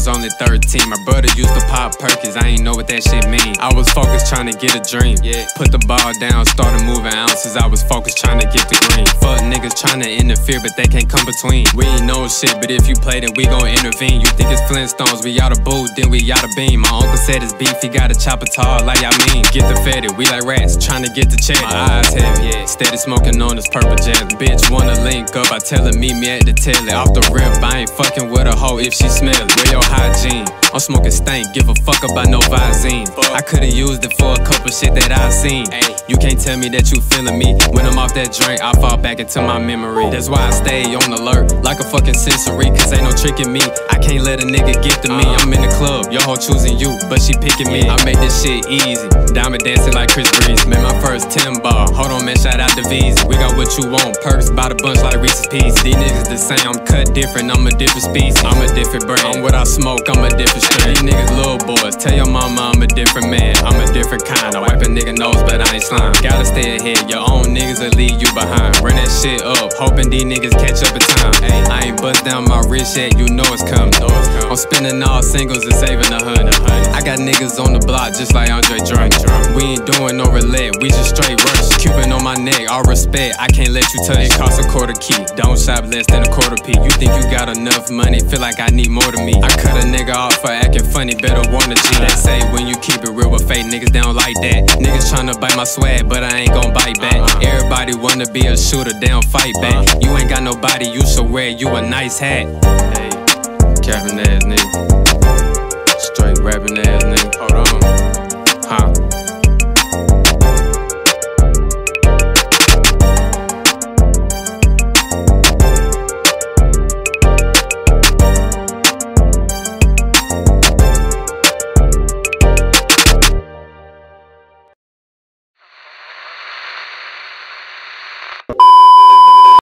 was only 13. My brother used to pop Perkins, I ain't know what that shit mean. I was focused trying to get a dream. Yeah. Put the ball down, started moving ounces. I was focused trying to get the green. Fuck niggas trying to interfere, but they can't come between. We ain't know shit, but if you play, then we gon' intervene. You think it's Flintstones, we out of boot, then we out of beam. My uncle said it's beef, he got a chopper tall, like I mean. Get the fetty, we like rats, trying to get the check. My eyes heavy, yeah. Steady smoking on this purple jet. Bitch wanna link up, I tell her meet me at the telly. Off the rip, I ain't fucking with a hoe if she smell it. Where hygiene? I'm smoking stank, give a fuck about no Visine. I could've used it for a couple shit that I seen. You can't tell me that you feeling me. When I'm off that drink, I fall back into my memory. That's why I stay on alert, like a fucking sensory. Cause ain't no tricking me. I can't let a nigga get to me. Uh. I'm in the club, your hoe choosing you, but she picking me. I make this shit easy. Diamond dancing like Chris Breeze. Made my first 10 bar. Hold on, man, shout out to V's. We got what you want. Perks by the bunch like Reese's Pieces. These niggas the same, I'm cut different. I'm a different species. I'm a different brand. I'm what I smoke, I'm a different strain. These niggas little boys. Tell your mama I'm a different man. I'm a different kind. I wipe a nigga nose, but I ain't slime. Gotta stay ahead. Your own niggas will leave you behind. Run that shit up, hoping these niggas catch up in time. I ain't bust down my wrist yet, you know it's coming. I'm spending all singles and saving a hundred. I got niggas on the block just like Andre Drake. We ain't doing no roulette, we just straight rush. Cupid on neck, all respect, I can't let you touch. It costs a quarter key, don't shop less than a quarter P. You think you got enough money, feel like I need more to me. I cut a nigga off for acting funny, better want a G. They say when you keep it real with fake niggas, they don't like that. Niggas tryna bite my swag, but I ain't gon' bite back. Uh-huh. Everybody wanna be a shooter, they don't fight back. Uh-huh. You ain't got nobody, you should wear you a nice hat. Hey, Kevin ass nigga.